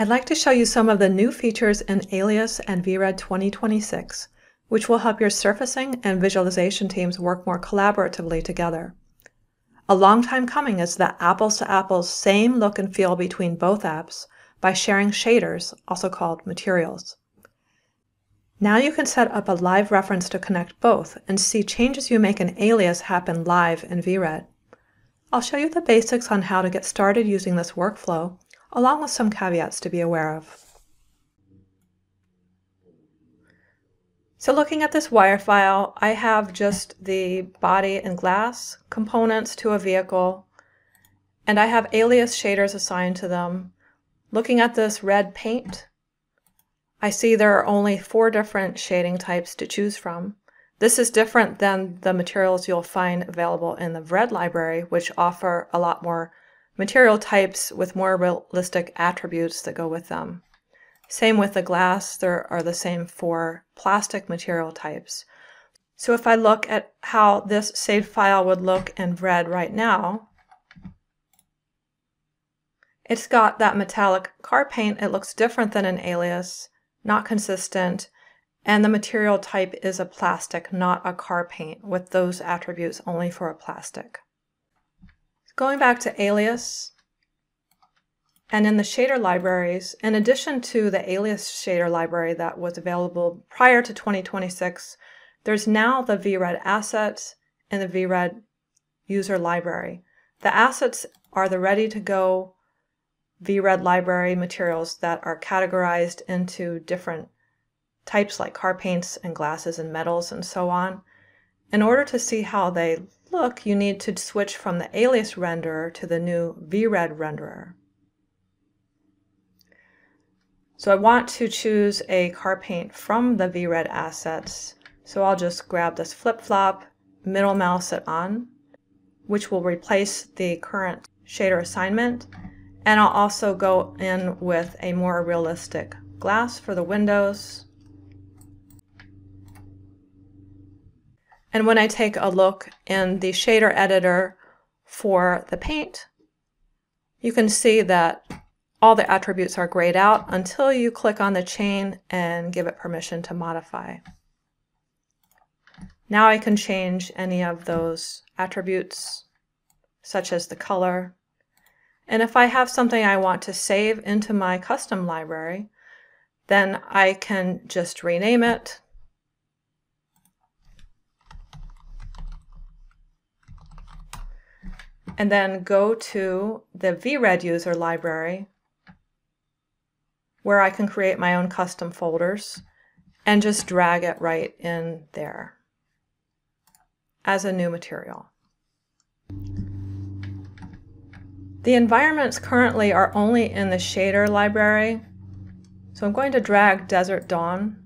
I'd like to show you some of the new features in Alias and VRED 2026, which will help your surfacing and visualization teams work more collaboratively together. A long time coming is the apples to apples same look and feel between both apps by sharing shaders, also called materials. Now you can set up a live reference to connect both and see changes you make in Alias happen live in VRED. I'll show you the basics on how to get started using this workflow along with some caveats to be aware of. So looking at this wire file, I have just the body and glass components to a vehicle, and I have alias shaders assigned to them. Looking at this red paint, I see there are only four different shading types to choose from. This is different than the materials you'll find available in the VRED library, which offer a lot more material types with more realistic attributes that go with them. Same with the glass, there are the same four plastic material types. So if I look at how this saved file would look in VRED right now, it's got that metallic car paint. It looks different than an alias, not consistent, and the material type is a plastic, not a car paint, with those attributes only for a plastic. Going back to Alias, and in the shader libraries, in addition to the Alias shader library that was available prior to 2026, there's now the VRED assets and the VRED user library. The assets are the ready-to-go VRED library materials that are categorized into different types like car paints and glasses and metals and so on. In order to see how they look, you need to switch from the alias renderer to the new VRED renderer. So I want to choose a car paint from the VRED assets. So I'll just grab this flip-flop, middle mouse it on, which will replace the current shader assignment. And I'll also go in with a more realistic glass for the windows. And when I take a look in the shader editor for the paint, you can see that all the attributes are grayed out until you click on the chain and give it permission to modify. Now I can change any of those attributes, such as the color. And if I have something I want to save into my custom library, then I can just rename it and then go to the VRED user library where I can create my own custom folders and just drag it right in there as a new material. The environments currently are only in the shader library, so I'm going to drag Desert Dawn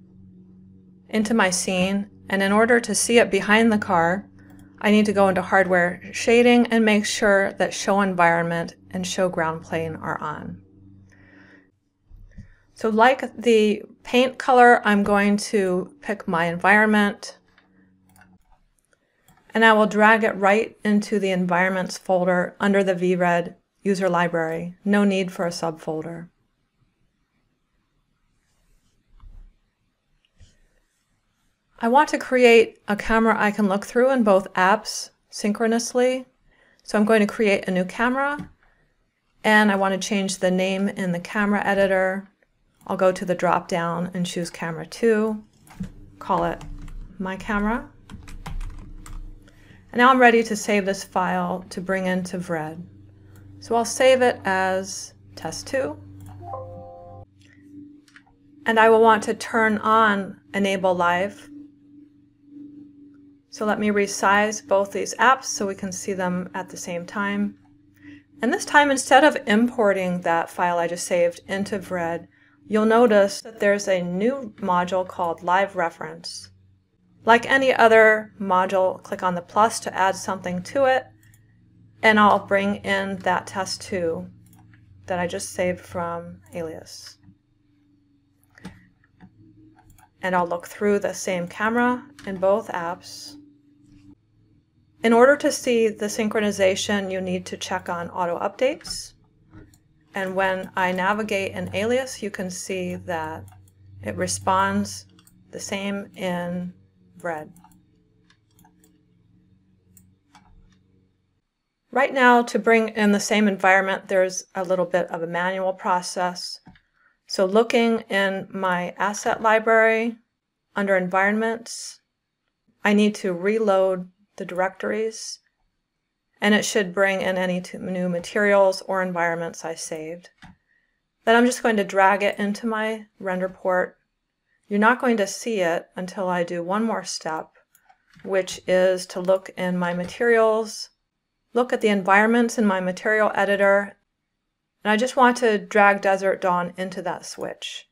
into my scene, and in order to see it behind the car, I need to go into hardware shading and make sure that show environment and show ground plane are on. So like the paint color, I'm going to pick my environment and I will drag it right into the environments folder under the VRED user library. No need for a subfolder. I want to create a camera I can look through in both apps synchronously. So I'm going to create a new camera and I want to change the name in the camera editor. I'll go to the drop down and choose camera 2, call it my camera. And now I'm ready to save this file to bring into VRED. So I'll save it as test2. And I will want to turn on enable live so let me resize both these apps so we can see them at the same time. And this time, instead of importing that file I just saved into VRED, you'll notice that there's a new module called Live Reference. Like any other module, click on the plus to add something to it, and I'll bring in that test2 that I just saved from Alias. And I'll look through the same camera in both apps. In order to see the synchronization, you need to check on auto updates. And when I navigate an alias, you can see that it responds the same in VRED. Right now, to bring in the same environment, there's a little bit of a manual process. So looking in my asset library under environments, I need to reload the directories and it should bring in any new materials or environments I saved. Then I'm just going to drag it into my render port. You're not going to see it until I do one more step, which is to look in my materials look at the environments in my material editor, and I just want to drag Desert Dawn into that switch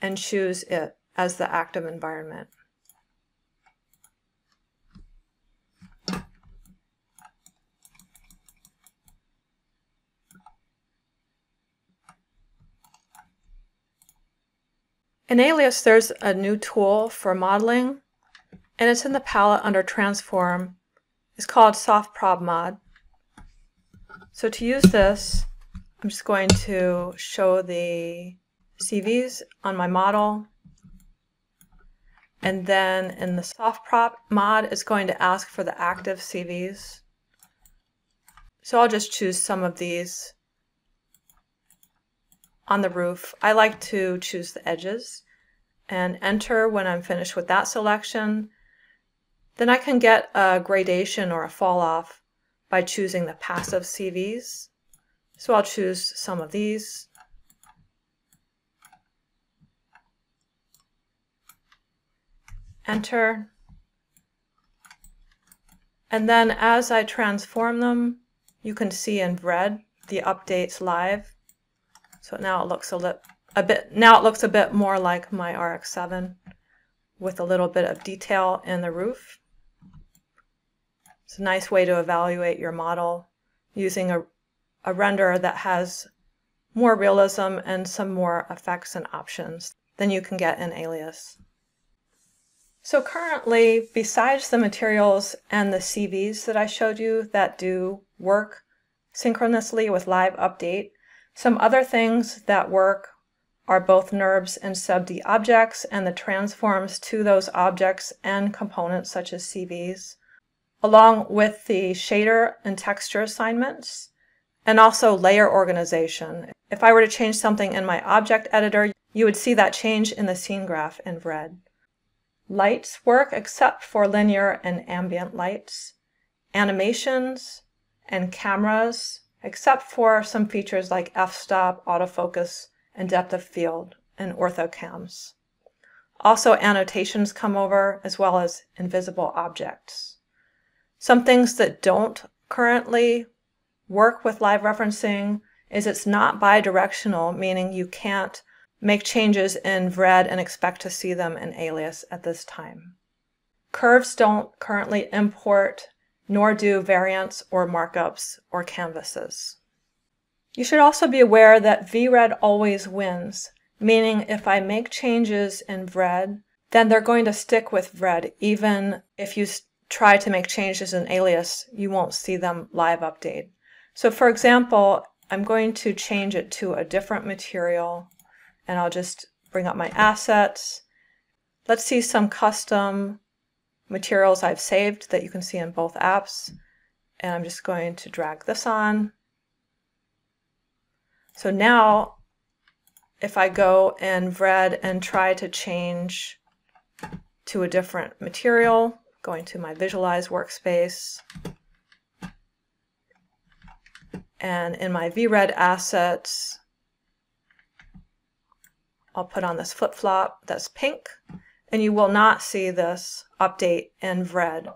and choose it as the active environment. In Alias, there's a new tool for modeling, and it's in the palette under Transform It's called Soft Prop Mod. So to use this, I'm just going to show the CVs on my model. And then in the soft prop mod, it's going to ask for the active CVs. So I'll just choose some of these on the roof. I like to choose the edges and enter when I'm finished with that selection. Then I can get a gradation or a fall off by choosing the passive CVs. So I'll choose some of these. Enter. And then as I transform them, you can see in VRED the updates live. So now it looks a, a bit now it looks a bit more like my RX-7 with a little bit of detail in the roof. It's a nice way to evaluate your model using a, a renderer that has more realism and some more effects and options than you can get in Alias. So currently, besides the materials and the CVs that I showed you that do work synchronously with live update, some other things that work are both NURBS and subd objects and the transforms to those objects and components such as CVs along with the shader and texture assignments, and also layer organization. If I were to change something in my object editor, you would see that change in the scene graph in VRED. Lights work except for linear and ambient lights. Animations and cameras, except for some features like f-stop, autofocus, and depth of field, and orthocams. Also annotations come over, as well as invisible objects. Some things that don't currently work with live referencing is it's not bidirectional, meaning you can't make changes in VRED and expect to see them in Alias at this time. Curves don't currently import, nor do variants or markups or canvases. You should also be aware that VRED always wins, meaning if I make changes in VRED, then they're going to stick with VRED, even if you try to make changes in alias, you won't see them live update. So for example, I'm going to change it to a different material and I'll just bring up my assets. Let's see some custom materials I've saved that you can see in both apps. And I'm just going to drag this on. So now if I go in VRED and try to change to a different material, going to my visualize workspace. And in my VRED assets, I'll put on this flip-flop that's pink, and you will not see this update in VRED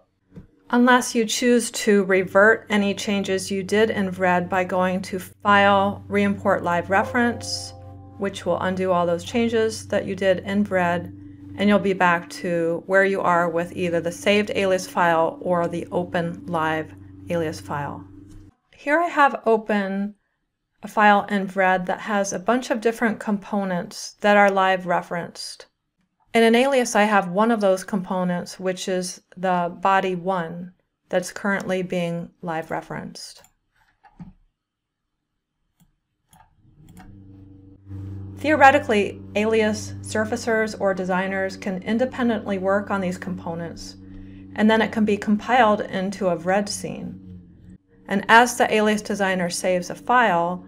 unless you choose to revert any changes you did in VRED by going to File, Reimport Live Reference, which will undo all those changes that you did in VRED, and you'll be back to where you are with either the saved alias file or the open live alias file. Here I have open a file in VRED that has a bunch of different components that are live referenced. In an alias, I have one of those components, which is the body one that's currently being live referenced. Theoretically, alias surfacers or designers can independently work on these components, and then it can be compiled into a VRED scene. And as the alias designer saves a file,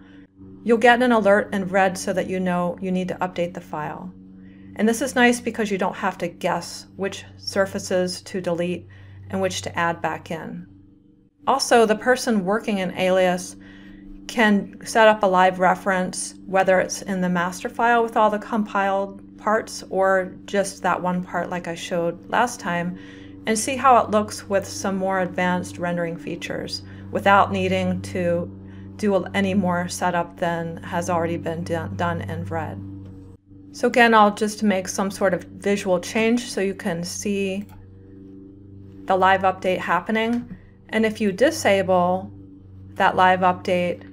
you'll get an alert in VRED so that you know you need to update the file. And this is nice because you don't have to guess which surfaces to delete and which to add back in. Also, the person working in Alias can set up a live reference, whether it's in the master file with all the compiled parts or just that one part like I showed last time, and see how it looks with some more advanced rendering features without needing to do any more setup than has already been done in VRED. So again, I'll just make some sort of visual change so you can see the live update happening. And if you disable that live update,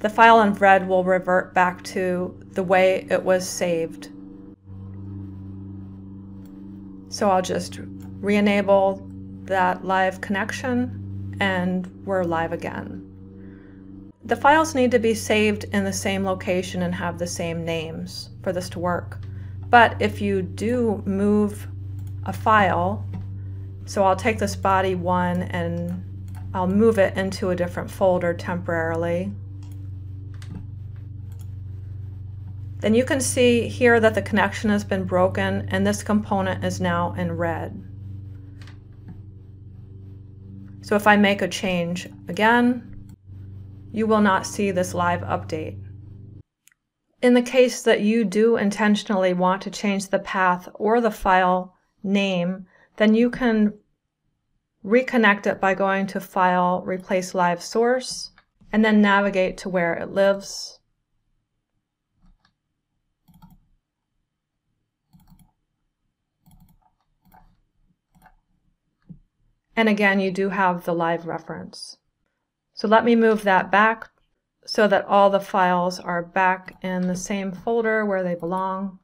the file in VRED will revert back to the way it was saved. So I'll just re-enable that live connection and we're live again. The files need to be saved in the same location and have the same names for this to work. But if you do move a file, so I'll take this body one and I'll move it into a different folder temporarily. Then you can see here that the connection has been broken and this component is now in red. So if I make a change again, you will not see this live update. In the case that you do intentionally want to change the path or the file name, then you can reconnect it by going to File, Replace Live Source, and then navigate to where it lives. And again, you do have the live reference. So let me move that back so that all the files are back in the same folder where they belong.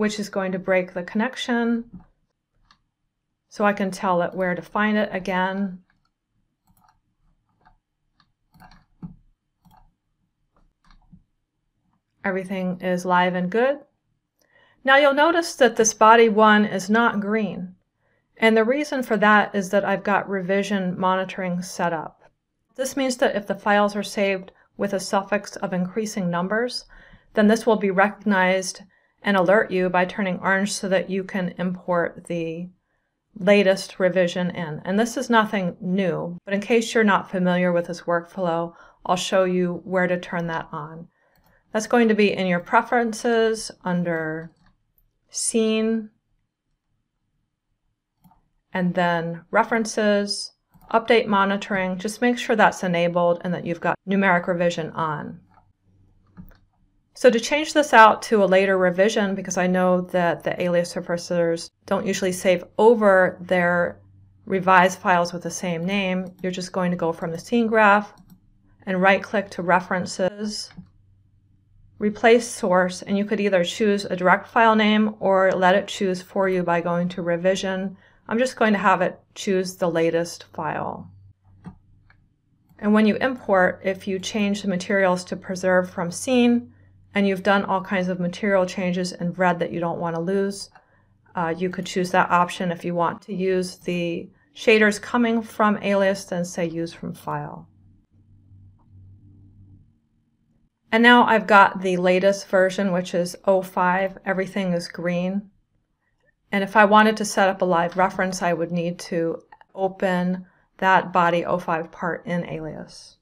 which is going to break the connection. So I can tell it where to find it again. Everything is live and good. Now you'll notice that this body one is not green. And the reason for that is that I've got revision monitoring set up. This means that if the files are saved with a suffix of increasing numbers, then this will be recognized and alert you by turning orange so that you can import the latest revision in. And this is nothing new, but in case you're not familiar with this workflow, I'll show you where to turn that on. That's going to be in your preferences under scene, and then references, update monitoring, just make sure that's enabled and that you've got numeric revision on. So to change this out to a later revision, because I know that the alias surfacers don't usually save over their revised files with the same name, you're just going to go from the scene graph and right click to references replace source, and you could either choose a direct file name or let it choose for you by going to revision. I'm just going to have it choose the latest file. And when you import, if you change the materials to preserve from scene, and you've done all kinds of material changes in VRED that you don't want to lose, uh, you could choose that option if you want to use the shaders coming from alias, then say use from file. And now I've got the latest version, which is 05. Everything is green. And if I wanted to set up a live reference, I would need to open that body 05 part in Alias.